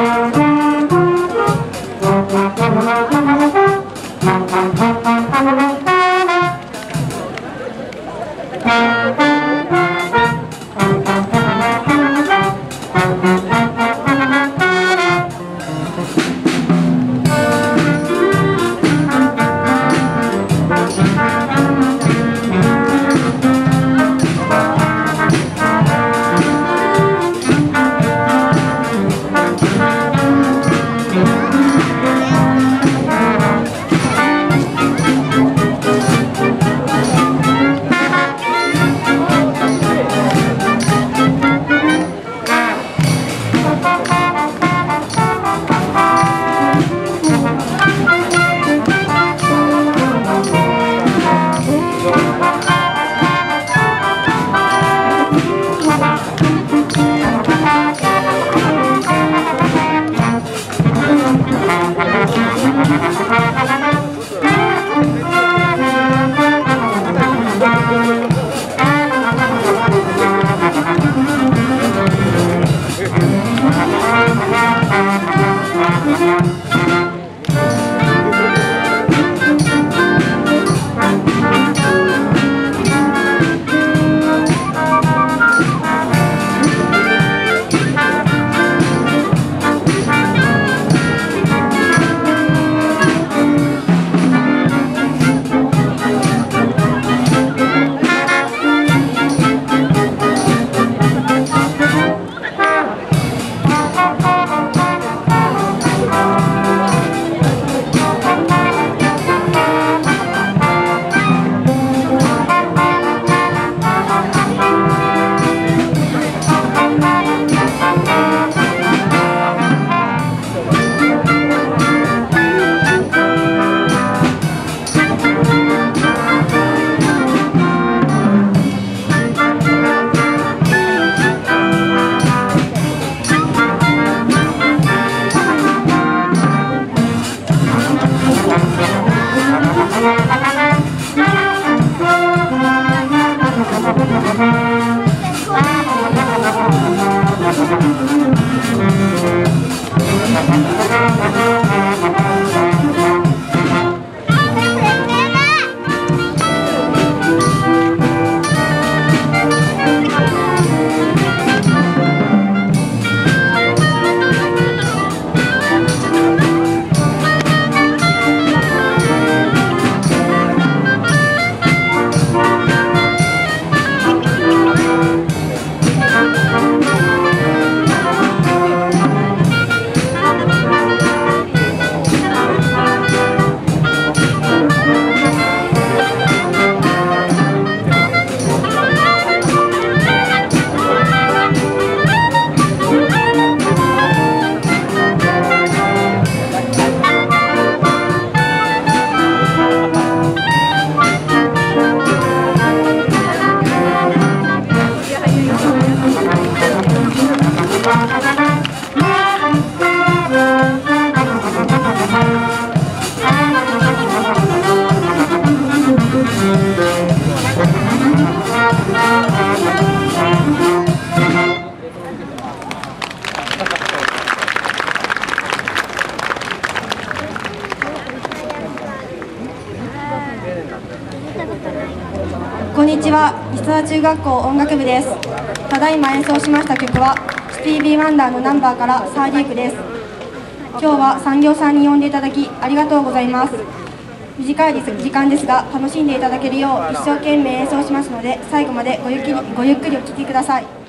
Thank you. にちは、石田中学校音楽部です。ただいま演奏しました曲は、スティービー・ワンダーのナンバーからサーディークです。今日は産業さんに呼んでいただき、ありがとうございます。短い時間ですが、楽しんでいただけるよう一生懸命演奏しますので、最後までごゆっくりごゆっくりお聴きください。